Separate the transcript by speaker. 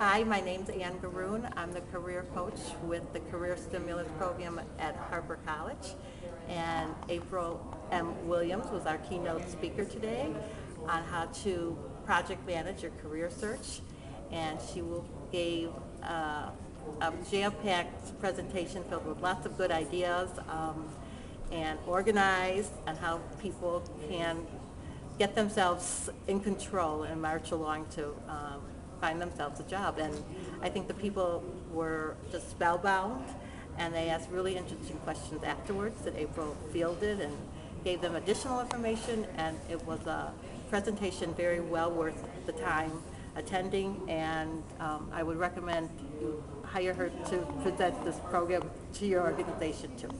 Speaker 1: Hi, my name's Ann Garoon. I'm the career coach with the Career Stimulus Program at Harper College. And April M. Williams was our keynote speaker today on how to project manage your career search. And she will gave uh, a jam-packed presentation filled with lots of good ideas um, and organized on how people can get themselves in control and march along to um, find themselves a job. And I think the people were just spellbound, and they asked really interesting questions afterwards that April fielded and gave them additional information, and it was a presentation very well worth the time attending, and um, I would recommend you hire her to present this program to your organization too.